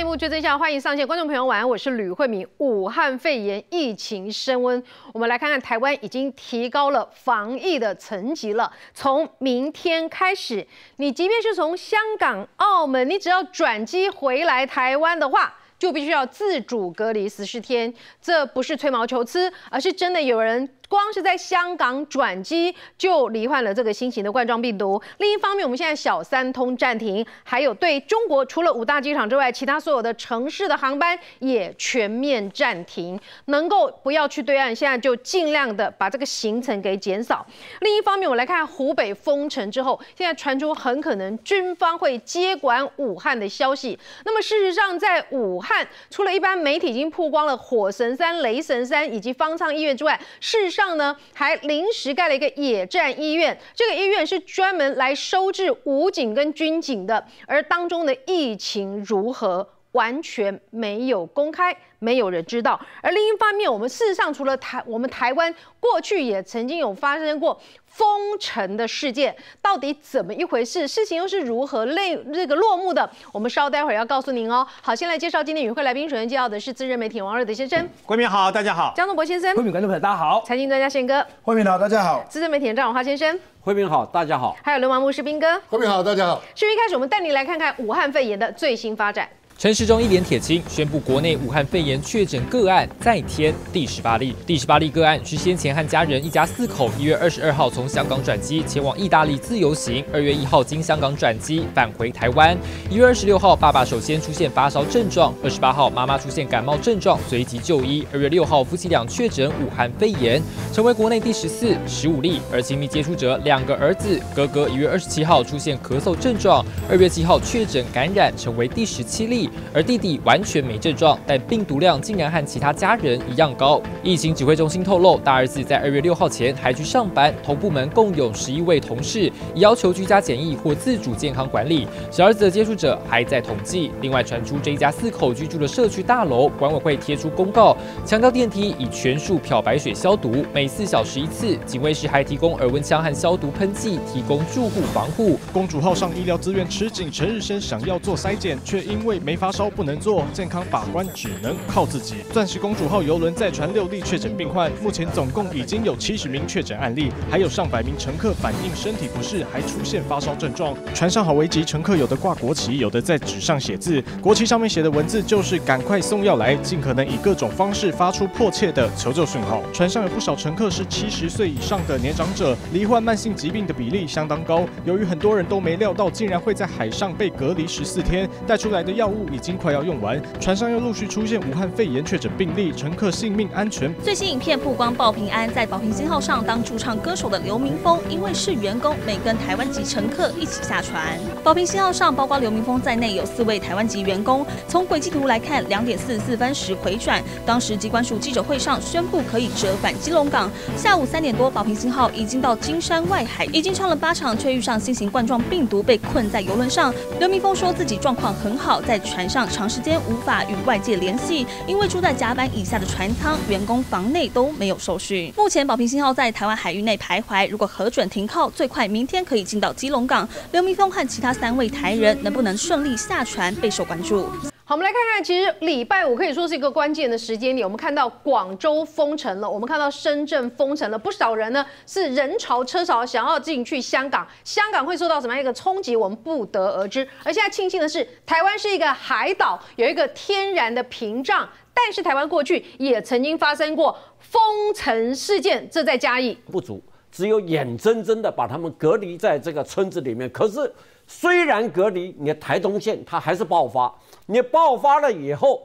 内部追真相，欢迎上线观众朋友晚安，我是吕慧敏。武汉肺炎疫情升温，我们来看看台湾已经提高了防疫的层级了。从明天开始，你即便是从香港、澳门，你只要转机回来台湾的话。就必须要自主隔离十四天，这不是吹毛求疵，而是真的有人。光是在香港转机就罹患了这个新型的冠状病毒。另一方面，我们现在小三通暂停，还有对中国除了五大机场之外，其他所有的城市的航班也全面暂停。能够不要去对岸，现在就尽量的把这个行程给减少。另一方面，我来看湖北封城之后，现在传出很可能军方会接管武汉的消息。那么事实上，在武汉，除了一般媒体已经曝光了火神山、雷神山以及方舱医院之外，事实上上呢，还临时盖了一个野战医院。这个医院是专门来收治武警跟军警的，而当中的疫情如何，完全没有公开。没有人知道。而另一方面，我们事实上除了台，我们台湾过去也曾经有发生过封城的事件，到底怎么一回事？事情又是如何类这个落幕的？我们稍待会儿要告诉您哦。好，先来介绍今天与会来宾，首先介绍的是资深媒体王瑞德先生，桂明好，大家好。江东博先生，慧敏观众朋友大家好。财经专家宪哥，慧敏好，大家好。资深媒体人张永华先生，慧敏好，大家好。还有流氓牧师兵哥，慧敏好，大家好。视频开始，我们带您来看看武汉肺炎的最新发展。陈时中一脸铁青，宣布国内武汉肺炎确诊个案再添第十八例。第十八例个案是先前和家人一家四口，一月二十二号从香港转机前往意大利自由行，二月一号经香港转机返回台湾。一月二十六号，爸爸首先出现发烧症状，二十八号妈妈出现感冒症状，随即就医。二月六号，夫妻俩确诊武汉肺炎，成为国内第十四、十五例。而亲密接触者两个儿子，哥哥一月二十七号出现咳嗽症状，二月七号确诊感染，成为第十七例。而弟弟完全没症状，但病毒量竟然和其他家人一样高。疫情指挥中心透露，大儿子在二月六号前还去上班，同部门共有十一位同事，要求居家检疫或自主健康管理。小儿子的接触者还在统计。另外传出这一家四口居住的社区大楼，管委会贴出公告，强调电梯已全数漂白水消毒，每四小时一次。警卫室还提供耳温枪和消毒喷剂，提供住户防护。公主号上医疗资源吃紧，陈日升想要做筛检，却因为没发烧。不能做健康把关，只能靠自己。钻石公主号游轮再传六例确诊病患，目前总共已经有七十名确诊案例，还有上百名乘客反映身体不适，还出现发烧症状。船上好危急，乘客有的挂国旗，有的在纸上写字。国旗上面写的文字就是“赶快送药来”，尽可能以各种方式发出迫切的求救讯号。船上有不少乘客是七十岁以上的年长者，罹患慢性疾病的比例相当高。由于很多人都没料到，竟然会在海上被隔离十四天，带出来的药物已经快。要用完，船上又陆续出现武汉肺炎确诊病例，乘客性命安全。最新影片曝光，报平安在保平星号上当驻唱歌手的刘明峰，因为是员工，没跟台湾籍乘客一起下船。保平星号上包括刘明峰在内有四位台湾籍员工。从轨迹图来看，两点四十四分时回转，当时机关署记者会上宣布可以折返基隆港。下午三点多，保平星号已经到金山外海，已经唱了八场，却遇上新型冠状病毒，被困在游轮上。刘明峰说自己状况很好，在船上。长时间无法与外界联系，因为住在甲板以下的船舱、员工房内都没有受训。目前保平星号在台湾海域内徘徊，如果核准停靠，最快明天可以进到基隆港。刘明峰和其他三位台人能不能顺利下船，备受关注。我们来看看，其实礼拜五可以说是一个关键的时间点。我们看到广州封城了，我们看到深圳封城了，不少人呢是人潮车潮，想要进去香港。香港会受到什么样一个冲击，我们不得而知。而现在庆幸的是，台湾是一个海岛，有一个天然的屏障。但是台湾过去也曾经发生过封城事件，这在嘉义不足，只有眼睁睁的把他们隔离在这个村子里面。可是虽然隔离，你台东县它还是爆发。你爆发了以后，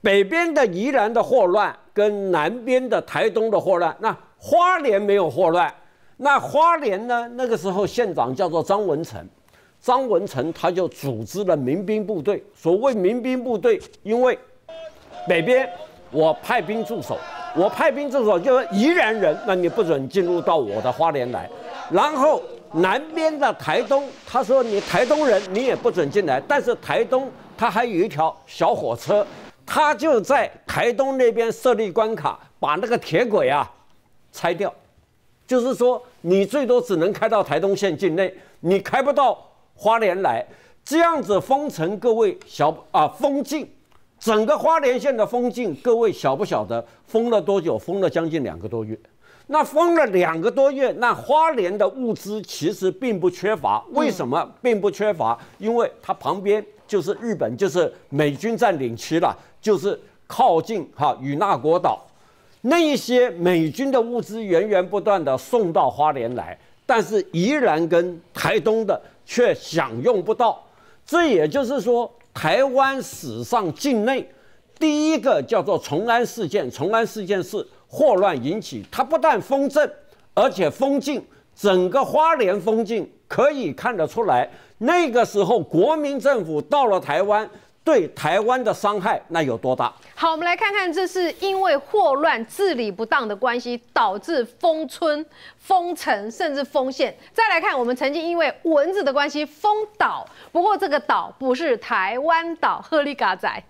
北边的宜兰的霍乱跟南边的台东的霍乱，那花莲没有霍乱。那花莲呢？那个时候县长叫做张文成，张文成他就组织了民兵部队。所谓民兵部队，因为北边我派兵驻守，我派兵驻守就是宜兰人，那你不准进入到我的花莲来。然后南边的台东，他说你台东人你也不准进来，但是台东。他还有一条小火车，他就在台东那边设立关卡，把那个铁轨啊拆掉，就是说你最多只能开到台东县境内，你开不到花莲来。这样子封城，各位小啊封禁，整个花莲县的封禁，各位晓不晓得封了多久？封了将近两个多月。那封了两个多月，那花莲的物资其实并不缺乏。为什么并不缺乏？因为它旁边就是日本，就是美军占领区了，就是靠近哈与那国岛，那一些美军的物资源源不断的送到花莲来，但是宜兰跟台东的却享用不到。这也就是说，台湾史上境内第一个叫做崇安事件，崇安事件是。霍乱引起，它不但封镇，而且封禁，整个花莲封禁，可以看得出来，那个时候国民政府到了台湾，对台湾的伤害那有多大？好，我们来看看，这是因为霍乱治理不当的关系，导致封村、封城，甚至封县。再来看，我们曾经因为蚊子的关系封岛，不过这个岛不是台湾岛，鹤立嘎仔。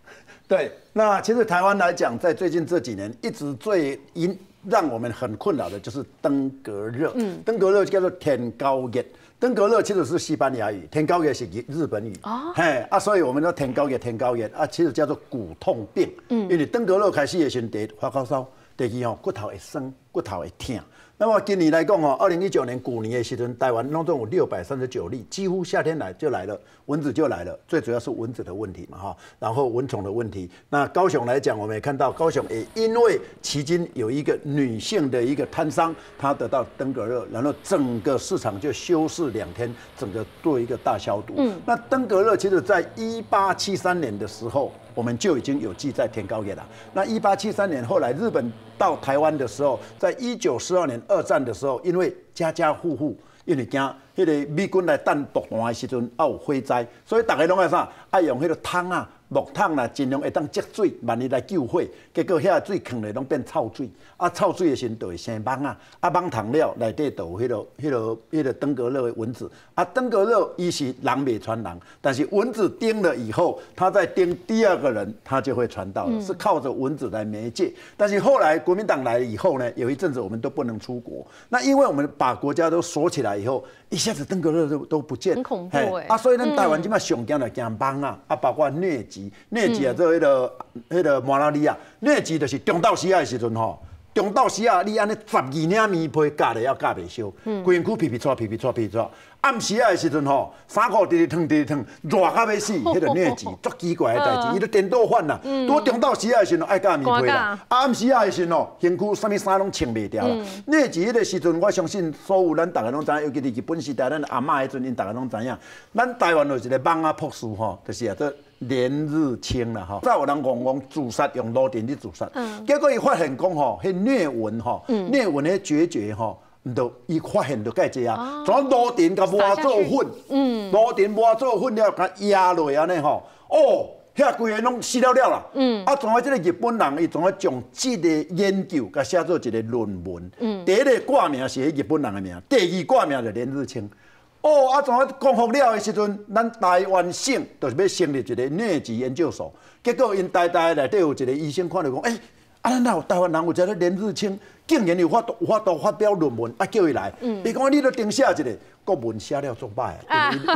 对，那其实台湾来讲，在最近这几年，一直最引让我们很困扰的就是登革热。嗯，登革热叫做天高热，登革热其实是西班牙语，天高热是日日本语。哦，嘿啊，所以我们说天高热，天高热啊，其实叫做骨痛病。嗯，因为登革热开始的时候，第一发高烧，第二吼骨头会酸，骨头会痛。那么今年来讲哦，二零一九年古年的时阵，台湾拢总有六百三十九例，几乎夏天来就来了，蚊子就来了，最主要是蚊子的问题嘛哈，然后蚊虫的问题。那高雄来讲，我们也看到高雄也因为迄今有一个女性的一个摊商，她得到登革热，然后整个市场就休市两天，整个做一个大消毒。嗯，那登革热其实在一八七三年的时候。我们就已经有记在天高野了。那一八七三年后来日本到台湾的时候，在一九四二年二战的时候，因为家家户户因为惊迄个美军来弹毒弹的时阵，啊有火灾，所以大家拢爱啥？爱用迄个汤啊。木桶啦，尽量会当积水，万一来救火，结果遐水坑咧拢变臭水，啊臭水的时阵就会生蚊啊，啊蚊虫了内底就有迄个、迄个、迄个登革热的蚊子，啊登革热伊是人未传人，但是蚊子叮了以后，它再叮第二个人，它就会传到了，是靠着蚊子来媒介。但是后来国民党来了以后呢，有一阵子我们都不能出国，那因为我们把国家都锁起来以后，一下子登革热都都不见，很恐怖哎，啊所以咱台湾即马上惊来惊蚊啊，啊包括疟疾。疟疾啊，做迄个、迄个马拉利亚，疟疾就是中到时啊的时阵吼，中到时啊，你安尼十二领棉被盖咧，要盖袂消，规身躯皮皮搓、皮皮搓、皮皮搓。暗时啊的时阵吼，衫裤直直烫、直直烫，热到要死，迄个疟疾，足奇怪的代志，伊都颠倒反啦。拄中到时啊的时阵，爱加棉被啦。暗时啊的时阵吼，身躯啥物衫拢穿袂掉啦。疟疾迄个时阵，我相信所有咱大家拢知，影，尤其是日本时代，咱阿嬷迄阵，因大家拢知影。咱台湾有一个网啊朴树吼，就是啊做。连日清啦哈，再有人讲讲自杀用路电去自杀，结果伊发现讲吼，迄疟蚊吼，疟蚊的绝绝吼，都伊发现到介济啊，从路电甲磨做粉，路电磨做粉了，甲压落安尼吼，哦，遐规个拢死了了啦，啊，从啊即个日本人伊从啊将即个研究甲写做一个论文，第一个挂名是日本人的名，第二挂名就连日清。哦，啊，怎啊公布了的时阵，咱台湾省就是要成立一个疟疾研究所。结果因呆呆内底有一个医生看到讲，哎，啊，咱有台湾人有一个连日清，竟然有法度有法度发表论文，啊，叫伊来。伊讲你都定写一个国文写了作歹，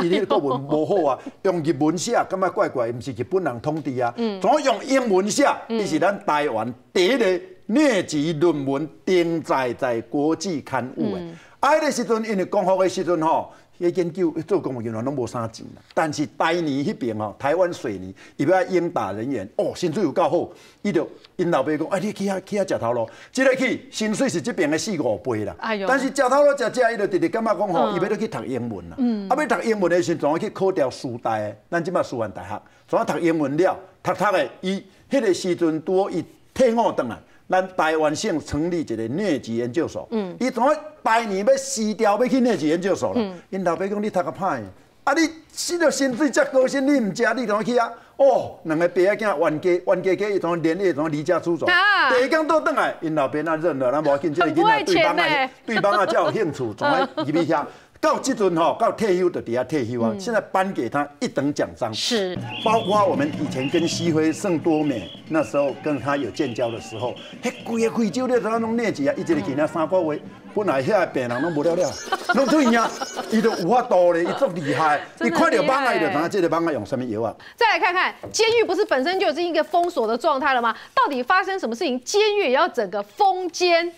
伊伊国文无好啊，用日文写，感觉怪怪，毋是日本人统治啊。怎啊用英文写？伊是咱台湾第一个疟疾论文登载在国际刊物的。啊，迄个时阵因为公布的时阵吼。迄研究做公务员拢无啥钱啦，但是台泥迄边吼，台湾水泥伊要应答人员哦，薪水有够好，伊就因老爸讲，哎，你去遐去遐食头路，即个去薪水是这边的四五倍啦。哎呦！但是食头路食食，伊就直直感觉讲吼，伊要去读英文啦。嗯。啊，要读英文的时阵，总要去考掉师大，咱即摆师范大学，总要读英文了，读读的，伊迄个时阵多伊退伍转来。咱台湾省成立一个疟疾研究所，嗯伊从百年要死掉要去疟疾研究所了。因老爸讲你读个歹，啊你死了薪水遮高薪，你毋食你怎去啊？哦，两个爸仔囝冤家冤家家，伊从连夜从离家出走，第一天倒转来，因老爸那认了，那无要紧，这个囡仔对帮啊对帮啊较有兴趣，从来入去遐。到这阵吼，到退休的底下退休啊，现在颁给他一等奖章，是包括我们以前跟西辉、圣多美那时候跟他有建交的时候，迄规个贵州的那种疟疾啊，一直给他三个月，本来遐病人拢无了了，拢退呀，伊都有法度咧，伊足厉害，真的伊看到很厉害蠓啊，伊就知影这个蠓啊用什么药啊。再来看看，监狱不是本身就已经一个封锁的状态了吗？到底发生什么事情？监狱也要整个封监？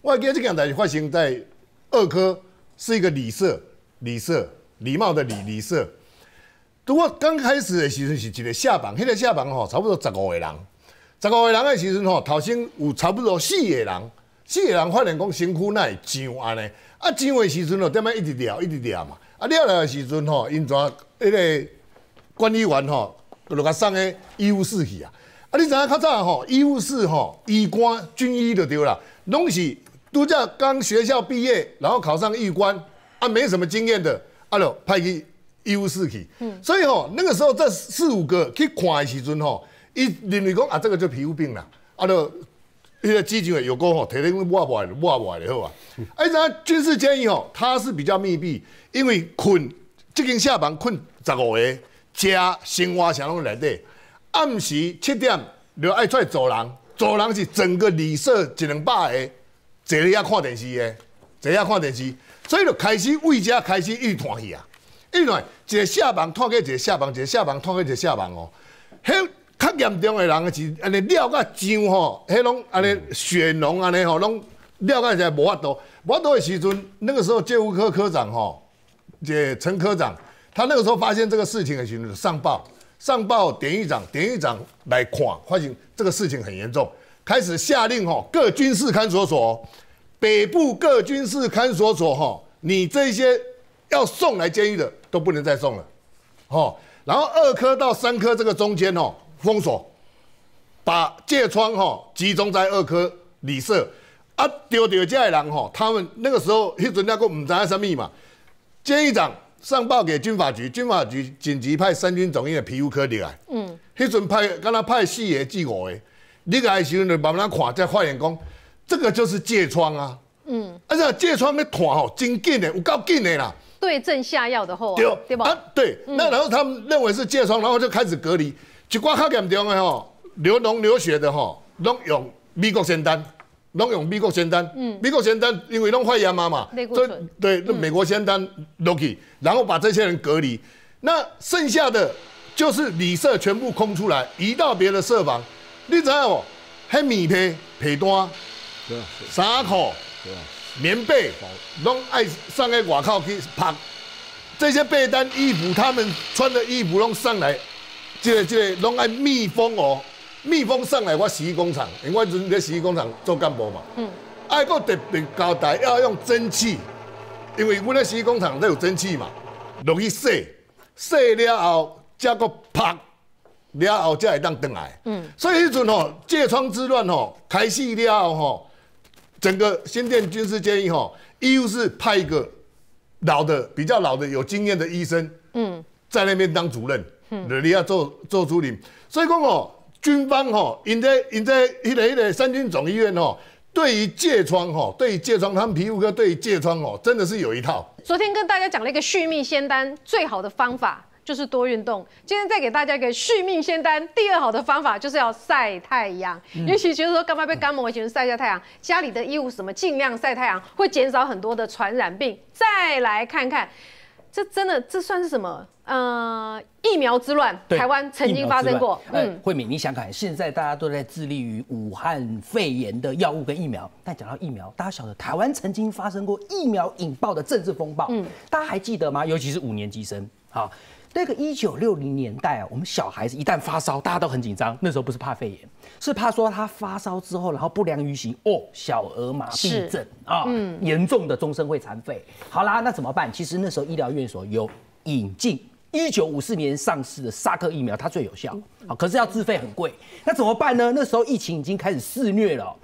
我记得这件代志发生在二科，是一个礼色，礼色礼貌的礼礼色。不过刚开始的时阵是一个下班，迄、个下班吼差不多十五个人，十五个人的时阵吼，头先有差不多四个人，四个人发现讲身躯那会痒安尼，啊痒的时阵吼，点么一直聊一直聊嘛，啊聊了的时阵吼，因怎迄个管理员吼，就甲送个医务室去啊。啊，你知影较早吼，医务室吼，医官、军医就对啦，拢是拄则刚学校毕业，然后考上医官，啊，没什么经验的，啊就派去医务室去。嗯，所以吼，那个时候这四五个去看的时阵吼，伊认为讲啊，这个就皮肤病啦，啊就。迄个机警委有讲吼，摕咧抹抹抹抹的好啊。啊，咱军事监狱吼，它是比较密闭，因为困，即间下房困十五个，食生活啥拢内底。暗时七点就爱出来走人，走人是整个旅社一两百个坐咧遐看电视的，坐遐看电视，所以就开始为遮开始预团去啊。预团一个下班拖过一个下班，一个下班拖过一个下班哦。迄较严重的人是安尼了甲痒吼，迄拢安尼血脓安尼吼，拢了甲在无法度，无法度的时阵，那个时候救护科科长吼，这陈科长，他那个时候发现这个事情的时候上报。上报典狱长，典狱长来看，发现这个事情很严重，开始下令吼，各军事看守所，北部各军事看守所吼，你这些要送来监狱的都不能再送了，吼，然后二科到三科这个中间哦封锁，把疥疮吼集中在二科里社，啊丢丢这人吼，他们那个时候迄阵那个唔知影什么嘛，监狱长。上报给军法局，军法局紧急派三军总医的皮肤科入来。嗯，迄阵派，刚他派四个、至五个，入来的时候就慢慢看，再发现讲，这个就是疥疮啊。嗯，而且疥疮的团吼，真紧的，有够紧的啦。对症下药的后，对对吧？啊，对。那然后他们认为是疥疮，然后就开始隔离。一寡较严重的吼，流脓流血的吼，拢用美国仙丹。拢用美国仙丹，嗯美国仙丹因为拢发炎嘛嘛，所以对美国仙丹落去，然后把这些人隔离，那剩下的就是旅社全部空出来，移到别的社房。你知影无？迄棉被被单，衫裤、棉被，拢爱上个外口去晒。这些被单、衣服，他们穿的衣服拢上来，这个这个拢爱密封哦。密封上来，我洗衣工厂，因为我阵在洗衣工厂做干部嘛。嗯。爱个特别交代要用蒸汽，因为我咧洗衣工厂都有蒸汽嘛，容易洗，洗了后再个拍，了后才会当转来。嗯。所以迄阵吼，疥疮之乱吼开始了后吼，整个新店军事监狱吼，又是派一个老的、比较老的、有经验的医生，嗯，在那边当主任，嗯，你要做做主领，所以讲哦。军方吼，因在因在迄个迄个三军总医院吼，对于疥疮吼，对于疥疮，他们皮肤科对于疥疮哦，真的是有一套。昨天跟大家讲了一个续命仙丹，最好的方法就是多运动。今天再给大家一个续命仙丹，第二好的方法就是要晒太阳。尤其觉得说干嘛被干冒，喜欢晒一下太阳，家里的衣物什么尽量晒太阳，会减少很多的传染病。再来看看，这真的这算是什么？呃，疫苗之乱，台湾曾经发生过。嗯，慧敏，你想看，现在大家都在致力于武汉肺炎的药物跟疫苗，但讲到疫苗，大家晓得台湾曾经发生过疫苗引爆的政治风暴。嗯，大家还记得吗？尤其是五年级生，好，那个一九六零年代啊，我们小孩子一旦发烧，大家都很紧张。那时候不是怕肺炎，是怕说他发烧之后，然后不良于行，哦，小儿麻痹症啊，嗯，严重的终身会残废。好啦，那怎么办？其实那时候医疗院所有引进。一九五四年上市的沙克疫苗，它最有效，好，可是要自费很贵，那怎么办呢？那时候疫情已经开始肆虐了，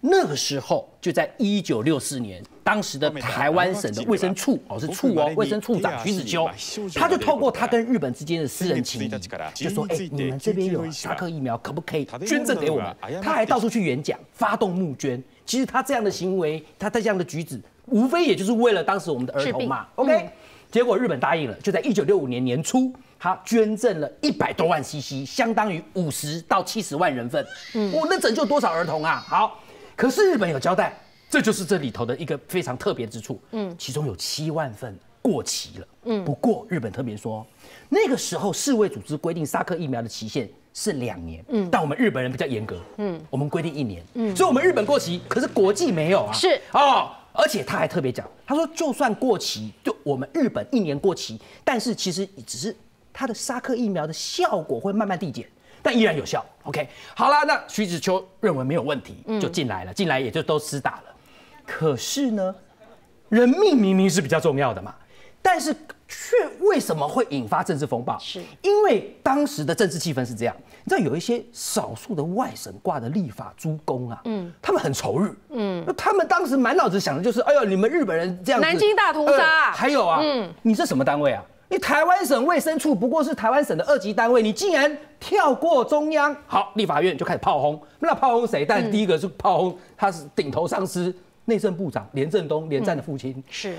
那个时候就在一九六四年。当时的台湾省的卫生处哦，是处哦，卫生处长徐子秋，他就透过他跟日本之间的私人情谊，就说：哎，你们这边有沙克疫苗，可不可以捐赠给我们？他还到处去演讲，发动募捐。其实他这样的行为，他他这样的举止，无非也就是为了当时我们的儿童嘛。OK，结果日本答应了，就在一九六五年年初，他捐赠了一百多万 CC，相当于五十到七十万人份。嗯，哇，那拯救多少儿童啊？好，可是日本有交代。这就是这里头的一个非常特别之处，嗯，其中有七万份过期了，嗯，不过日本特别说，那个时候世卫组织规定沙克疫苗的期限是两年，嗯，但我们日本人比较严格，嗯，我们规定一年，嗯，所以我们日本过期，可是国际没有啊，是。哦，而且他还特别讲，他说就算过期，就我们日本一年过期，但是其实只是它的沙克疫苗的效果会慢慢递减。但依然有效。OK，好了，那徐子秋认为没有问题，就进来了，进来也就都施打了。可是呢，人命明明是比较重要的嘛，但是却为什么会引发政治风暴？是因为当时的政治气氛是这样，你知道有一些少数的外省挂的立法诸公啊，嗯，他们很仇日，嗯，他们当时满脑子想的就是，哎呦，你们日本人这样，南京大屠杀，还有啊，嗯，你是什么单位啊？你台湾省卫生处不过是台湾省的二级单位，你竟然跳过中央，好，立法院就开始炮轰，那炮轰谁？但第一个是炮轰他是顶头上司。内政部长连振东，连战的父亲是，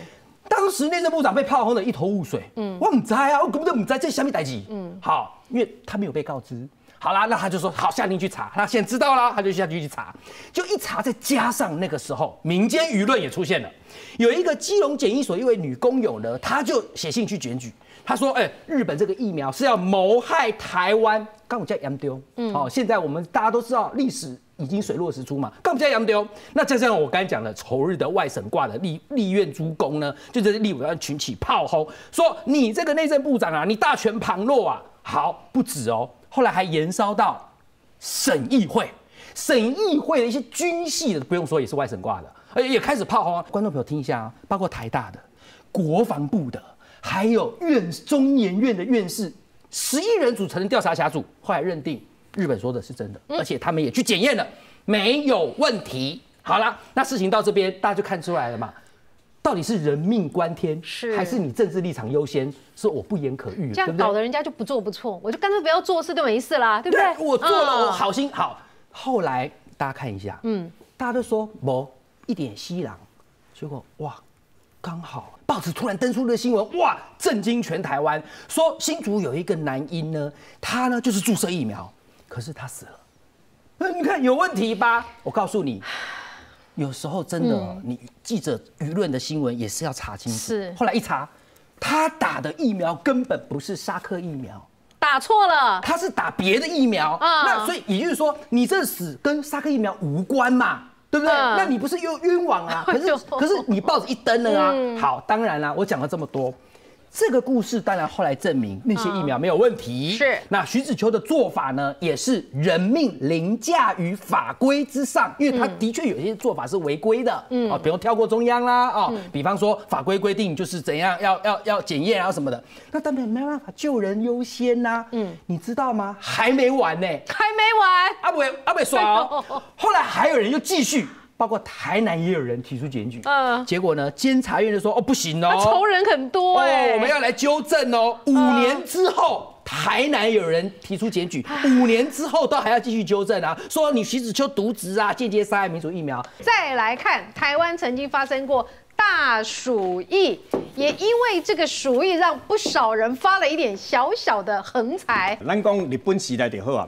当时内政部长被炮轰的一头雾水。嗯，我唔知啊，我根本就唔知这下面代志。嗯，好，因为他没有被告知。好啦，那他就说好，下令去查。他现在知道啦，他就下去去查。就一查，再加上那个时候民间舆论也出现了，有一个基隆检疫所一位女工友呢，她就写信去检举，她说：“哎，日本这个疫苗是要谋害台湾。”刚我叫杨丢。嗯，好，现在我们大家都知道历史。已经水落石出嘛，更不加杨丢。那加上我刚才讲的仇日的外省挂的立立院诸公呢，就这些立委要群起炮轰，说你这个内政部长啊，你大权旁落啊。好，不止哦，后来还延烧到省议会，省议会的一些军系的，不用说也是外省挂的，而且也开始炮轰。观众朋友听一下啊，包括台大的、国防部的，还有院中研院的院士，十一人组成的调查小组，后来认定。日本说的是真的，而且他们也去检验了，没有问题。好了，那事情到这边，大家就看出来了嘛？到底是人命关天，是还是你政治立场优先？是我不言可喻，这样搞得人家就不做不错，我就干脆不要做事就没事啦，对不对？我做了，我好心好。后来大家看一下，嗯，大家都说某一点西郎，结果哇，刚好报纸突然登出了新闻，哇，震惊全台湾，说新竹有一个男婴呢，他呢就是注射疫苗。可是他死了，那 你看有问题吧？我告诉你，有时候真的，你记者舆论的新闻也是要查清楚。是，后来一查，他打的疫苗根本不是沙克疫苗，打错了，他是打别的疫苗。啊，那所以也就是说，你这死跟沙克疫苗无关嘛，对不对？那你不是又冤枉啊？可是可是你报纸一登了啊。好，当然啦，我讲了这么多。这个故事当然后来证明那些疫苗没有问题。是，那徐子秋的做法呢，也是人命凌驾于法规之上，因为他的确有些做法是违规的，嗯，啊，比如跳过中央啦，哦，比方说法规规定就是怎样要要要检验啊什么的，那当然没办法，救人优先呐，嗯，你知道吗？还没完呢，还没完，阿伟阿伟爽，后来还有人又继续。包括台南也有人提出检举，嗯，结果呢，监察院就说哦不行哦，仇人很多哎，我们要来纠正哦。五年之后，台南有人提出检举，五年之后都还要继续纠正啊，说你徐子秋渎职啊，间接杀害民主疫苗。再来看台湾曾经发生过大鼠疫，也因为这个鼠疫让不少人发了一点小小的横财。咱讲日本时代就好啊。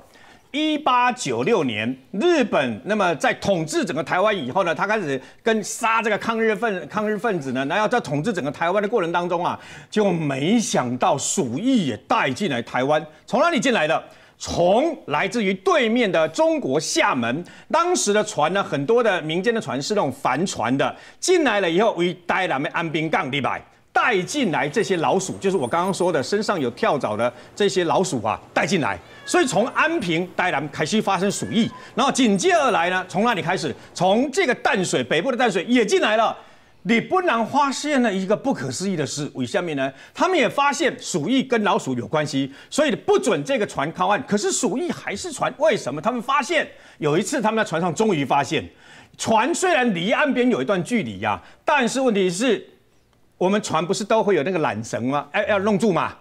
一八九六年，日本那么在统治整个台湾以后呢，他开始跟杀这个抗日分抗日分子呢，然后在统治整个台湾的过程当中啊，就没想到鼠疫也带进来台湾，从哪里进来的？从来自于对面的中国厦门，当时的船呢，很多的民间的船是那种帆船的，进来了以后为带来们安兵杠礼拜。带进来这些老鼠，就是我刚刚说的身上有跳蚤的这些老鼠啊，带进来。所以从安平、台南开始发生鼠疫，然后紧接而来呢，从哪里开始？从这个淡水北部的淡水也进来了。你不然发现了一个不可思议的事，为下面呢，他们也发现鼠疫跟老鼠有关系，所以不准这个船靠岸。可是鼠疫还是船，为什么？他们发现有一次他们在船上终于发现。船虽然离岸边有一段距离呀，但是问题是，我们船不是都会有那个缆绳吗？哎，要弄住嘛。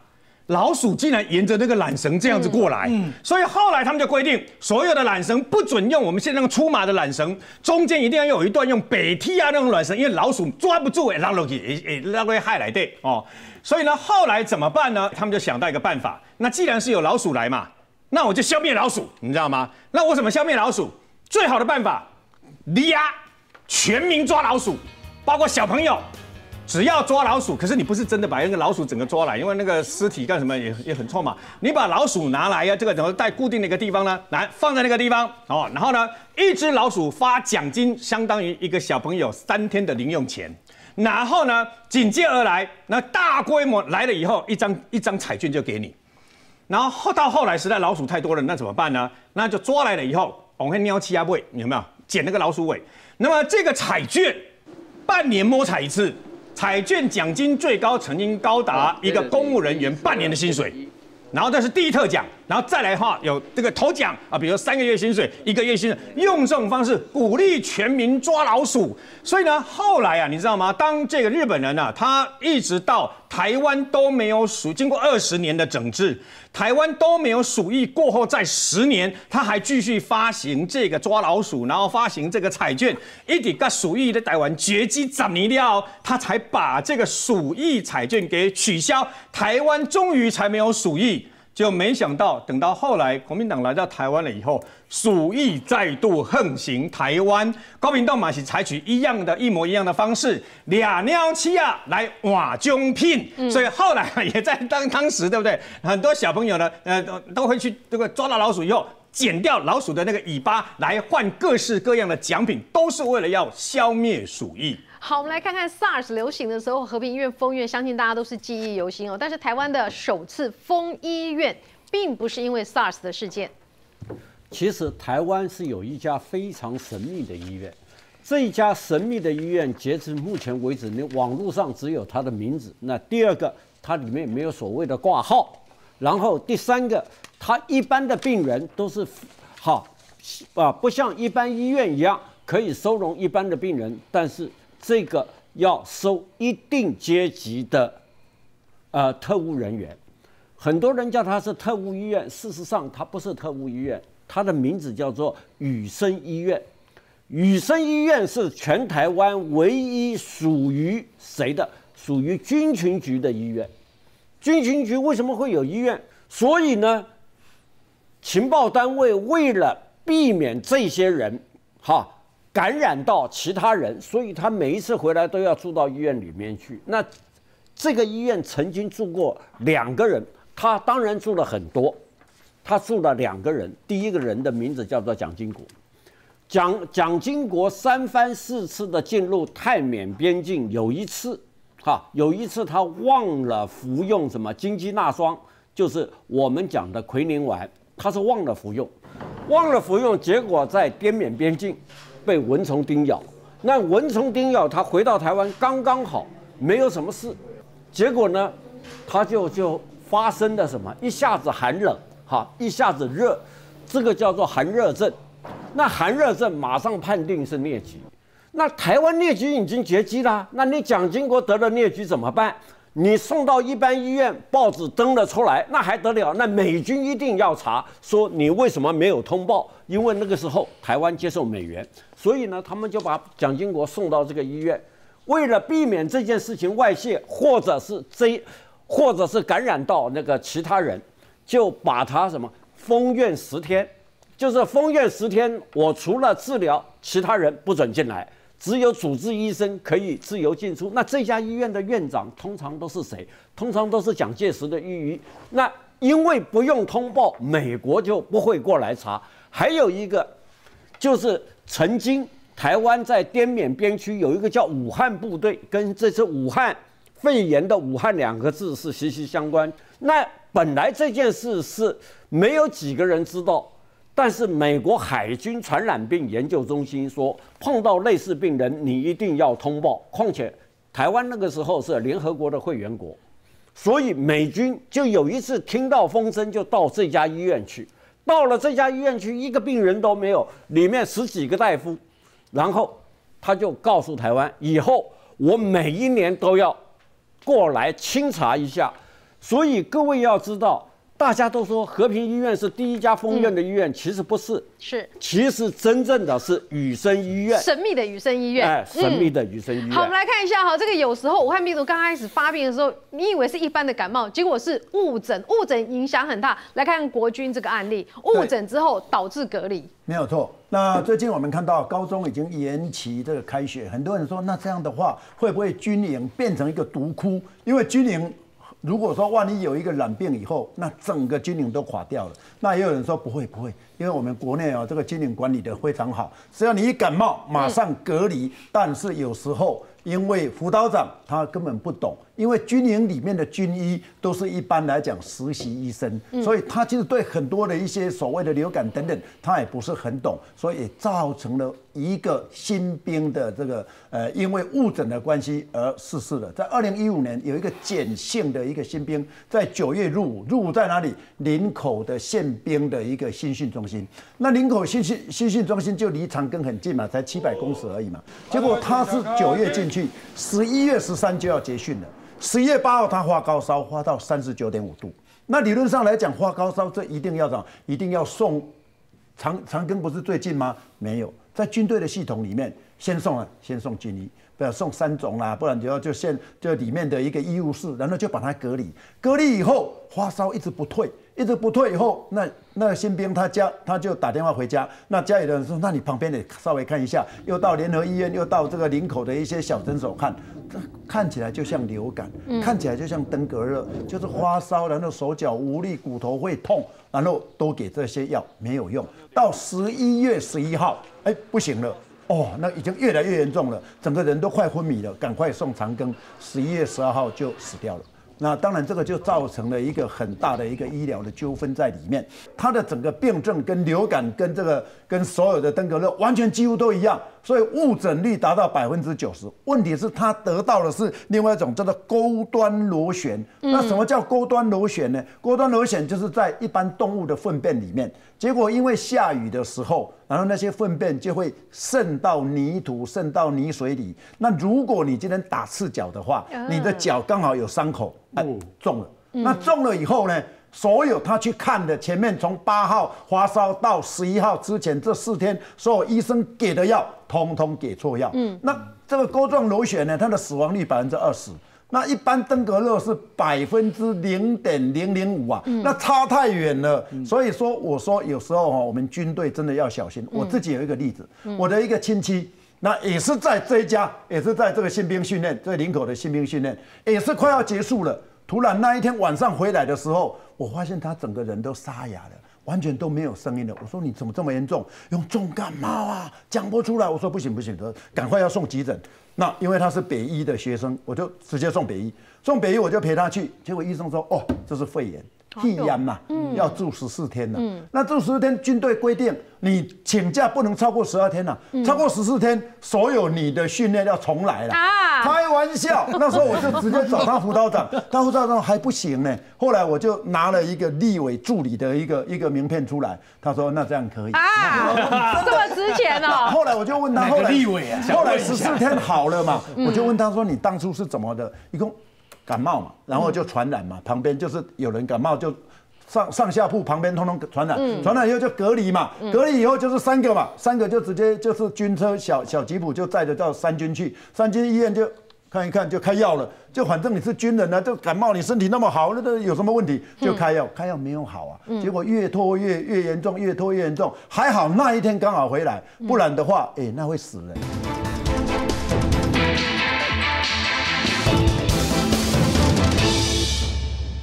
老鼠竟然沿着那个缆绳这样子过来，所以后来他们就规定，所有的缆绳不准用我们现在那个粗麻的缆绳，中间一定要有一段用北梯啊那种缆绳，因为老鼠抓不住，哎，拉落去，哎，拉落害来的哦。所以呢，后来怎么办呢？他们就想到一个办法，那既然是有老鼠来嘛，那我就消灭老鼠，你知道吗？那我怎么消灭老鼠？最好的办法，离呀，全民抓老鼠，包括小朋友。只要抓老鼠，可是你不是真的把那个老鼠整个抓来，因为那个尸体干什么也也很臭嘛。你把老鼠拿来呀，这个怎么带固定的一个地方呢？来放在那个地方哦，然后呢，一只老鼠发奖金，相当于一个小朋友三天的零用钱。然后呢，紧接而来，那大规模来了以后，一张一张彩券就给你。然后到后来实在老鼠太多了，那怎么办呢？那就抓来了以后，往会尿气啊尾，有没有？剪那个老鼠尾。那么这个彩券，半年摸彩一次。彩券奖金最高曾经高达一个公务人员半年的薪水，然后这是第一特奖，然后再来哈有这个头奖啊，比如三个月薪水、一个月薪水，用这种方式鼓励全民抓老鼠。所以呢，后来啊，你知道吗？当这个日本人呢，他一直到台湾都没有鼠，经过二十年的整治。台湾都没有鼠疫过后，在十年，他还继续发行这个抓老鼠，然后发行这个彩券，一直跟鼠疫的台湾绝迹怎么了，他才把这个鼠疫彩券给取消，台湾终于才没有鼠疫。就没想到，等到后来国民党来到台湾了以后，鼠疫再度横行台湾，国民党马是采取一样的一模一样的方式，俩鸟七啊来瓦中聘，所以后来也在当当时对不对？很多小朋友呢，呃，都会去这个抓到老鼠以后，剪掉老鼠的那个尾巴，来换各式各样的奖品，都是为了要消灭鼠疫。好，我们来看看 SARS 流行的时候，和平医院封院，相信大家都是记忆犹新哦。但是台湾的首次封医院，并不是因为 SARS 的事件。其实台湾是有一家非常神秘的医院，这一家神秘的医院，截至目前为止，你网络上只有它的名字。那第二个，它里面没有所谓的挂号。然后第三个，它一般的病人都是好啊，不像一般医院一样可以收容一般的病人，但是。这个要收一定阶级的，呃，特务人员，很多人叫它是特务医院，事实上它不是特务医院，它的名字叫做雨生医院。雨生医院是全台湾唯一属于谁的？属于军情局的医院。军情局为什么会有医院？所以呢，情报单位为了避免这些人，哈。感染到其他人，所以他每一次回来都要住到医院里面去。那这个医院曾经住过两个人，他当然住了很多，他住了两个人。第一个人的名字叫做蒋经国，蒋蒋经国三番四次的进入泰缅边境，有一次，哈，有一次他忘了服用什么金鸡纳霜，就是我们讲的奎宁丸，他是忘了服用，忘了服用，结果在滇缅边境。被蚊虫叮咬，那蚊虫叮咬，他回到台湾刚刚好，没有什么事，结果呢，他就就发生了什么？一下子寒冷，哈，一下子热，这个叫做寒热症。那寒热症马上判定是疟疾，那台湾疟疾已经绝迹了，那你蒋经国得了疟疾怎么办？你送到一般医院，报纸登了出来，那还得了？那美军一定要查，说你为什么没有通报？因为那个时候台湾接受美元，所以呢，他们就把蒋经国送到这个医院，为了避免这件事情外泄，或者是这，或者是感染到那个其他人，就把他什么封院十天，就是封院十天，我除了治疗，其他人不准进来。只有主治医生可以自由进出。那这家医院的院长通常都是谁？通常都是蒋介石的御医。那因为不用通报，美国就不会过来查。还有一个，就是曾经台湾在滇缅边区有一个叫武汉部队，跟这次武汉肺炎的“武汉”两个字是息息相关。那本来这件事是没有几个人知道。但是美国海军传染病研究中心说，碰到类似病人，你一定要通报。况且台湾那个时候是联合国的会员国，所以美军就有一次听到风声，就到这家医院去。到了这家医院去，一个病人都没有，里面十几个大夫，然后他就告诉台湾，以后我每一年都要过来清查一下。所以各位要知道。大家都说和平医院是第一家封院的医院，其实不是，是，其实真正的是雨生医院，神秘的雨生医院，哎，神秘的雨生医院。好，我们来看一下哈，这个有时候武汉病毒刚开始发病的时候，你以为是一般的感冒，结果是误诊，误诊影响很大。来看国军这个案例，误诊之后导致隔离，没有错。那最近我们看到高中已经延期这个开学，很多人说，那这样的话会不会军营变成一个毒窟？因为军营。如果说万一有一个染病以后，那整个金领都垮掉了。那也有人说不会不会，因为我们国内啊这个金领管理的非常好，只要你一感冒马上隔离。但是有时候因为辅导长他根本不懂。因为军营里面的军医都是一般来讲实习医生，所以他其实对很多的一些所谓的流感等等，他也不是很懂，所以造成了一个新兵的这个呃，因为误诊的关系而逝世了。在二零一五年，有一个简姓的一个新兵，在九月入伍，入伍在哪里？林口的宪兵的一个新训中心。那林口新训新训中心就离长庚很近嘛，才七百公尺而已嘛。结果他是九月进去，十一月十三就要结训了。十一月八号，他发高烧，发到三十九点五度。那理论上来讲，发高烧这一定要么？一定要送长长庚不是最近吗？没有，在军队的系统里面，先送啊，先送军医，要送三种啦，不然就要就先就里面的一个医务室，然后就把它隔离。隔离以后，发烧一直不退。一直不退以后，那那个新兵他家他就打电话回家，那家里的人说，那你旁边得稍微看一下，又到联合医院，又到这个林口的一些小诊所看，看起来就像流感，看起来就像登革热，就是发烧，然后手脚无力，骨头会痛，然后都给这些药没有用，到十一月十一号，哎不行了，哦，那已经越来越严重了，整个人都快昏迷了，赶快送长庚，十一月十二号就死掉了。那当然，这个就造成了一个很大的一个医疗的纠纷在里面。他的整个病症跟流感、跟这个、跟所有的登革热完全几乎都一样，所以误诊率达到百分之九十。问题是，他得到的是另外一种叫做钩端螺旋。那什么叫钩端螺旋呢？钩端螺旋就是在一般动物的粪便里面，结果因为下雨的时候。然后那些粪便就会渗到泥土、渗到泥水里。那如果你今天打赤脚的话，你的脚刚好有伤口，中了。那中了以后呢，所有他去看的前面从八号发烧到十一号之前这四天，所有医生给的药，通通给错药。嗯，那这个钩状螺旋呢，它的死亡率百分之二十。那一般登革热是百分之零点零零五啊，那差太远了。所以说，我说有时候哈，我们军队真的要小心。我自己有一个例子，我的一个亲戚，那也是在这一家，也是在这个新兵训练，在林口的新兵训练，也是快要结束了。突然那一天晚上回来的时候，我发现他整个人都沙哑了。完全都没有声音了。我说你怎么这么严重？用重感冒啊，讲不出来。我说不行不行，赶快要送急诊。那因为他是北医的学生，我就直接送北医。送北医我就陪他去，结果医生说哦，这是肺炎。肺炎嘛，嗯要住十四天呢。那住十四天，军队规定你请假不能超过十二天了。超过十四天，所有你的训练要重来了。啊开玩笑，那时候我就直接找他辅导长，他辅导长还不行呢。后来我就拿了一个立委助理的一个一个名片出来，他说那这样可以啊，这么值钱哦。后来我就问他，后来立委啊，后来十四天好了嘛，我就问他说你当初是怎么的？一共。感冒嘛，然后就传染嘛，旁边就是有人感冒，就上上下铺旁边通通传染，传染以后就隔离嘛，隔离以后就是三个嘛，三个就直接就是军车小小吉普就载着到三军去，三军医院就看一看就开药了，就反正你是军人呢，就感冒你身体那么好，那都有什么问题？就开药，开药没有好啊，结果越拖越越严重，越拖越严重，还好那一天刚好回来，不然的话，哎，那会死人。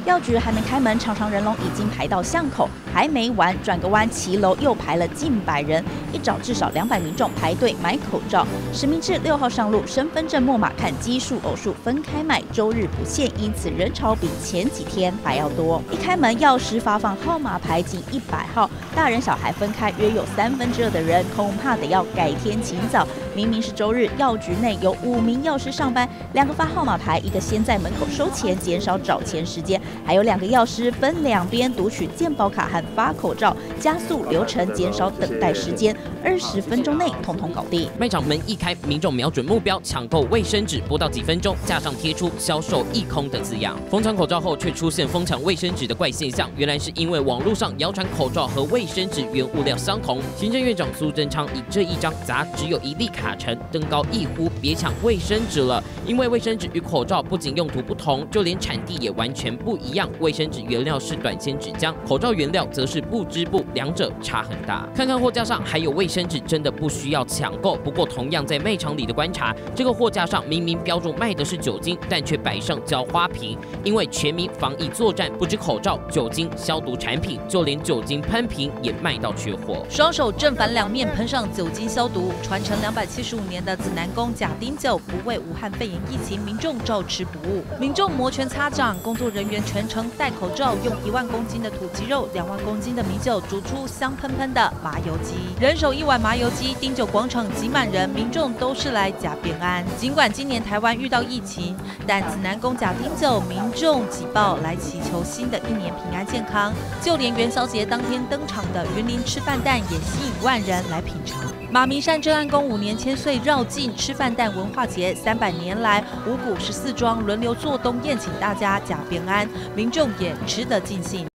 药局还没开门，长长人龙已经排到巷口。还没完，转个弯，骑楼又排了近百人。一早至少两百民众排队买口罩。实名制六号上路，身份证末码看奇数偶数分开卖，周日不限，因此人潮比前几天还要多。一开门，药师发放号码牌，仅一百号，大人小孩分开，约有三分之二的人，恐怕得要改天请早。明明是周日，药局内有五名药师上班，两个发号码牌，一个先在门口收钱，减少找钱时间，还有两个药师分两边读取健保卡和发口罩，加速流程，减少等待时间，二十分钟内通通搞定。卖场门一开，民众瞄准目标抢购卫生纸，不到几分钟，架上贴出“销售一空”的字样。疯抢口罩后，却出现疯抢卫生纸的怪现象，原来是因为网络上谣传口罩和卫生纸原物料相同。行政院长苏贞昌以这一张砸只有一粒卡层，登高一呼，别抢卫生纸了，因为卫生纸与口罩不仅用途不同，就连产地也完全不一样。卫生纸原料是短纤纸浆，口罩原料则是布织布，两者差很大。看看货架上还有卫生纸，真的不需要抢购。不过同样在卖场里的观察，这个货架上明明标注卖的是酒精，但却摆上浇花瓶，因为全民防疫作战，不止口罩、酒精、消毒产品，就连酒精喷瓶也卖到缺货。双手正反两面喷上酒精消毒，传承两百七七十五年的紫南宫假丁酒不为武汉肺炎疫情，民众照吃不误。民众摩拳擦掌，工作人员全程戴口罩，用一万公斤的土鸡肉、两万公斤的米酒煮出香喷喷的麻油鸡。人手一碗麻油鸡，丁酒广场挤满人，民众都是来假平安。尽管今年台湾遇到疫情，但紫南宫假丁酒民众挤爆来祈求新的一年平安健康。就连元宵节当天登场的云林吃饭蛋也吸引万人来品尝。马明山镇安宫五年千岁绕境吃饭蛋文化节，三百年来五谷十四庄轮流做东宴请大家假平安，民众也吃得尽兴。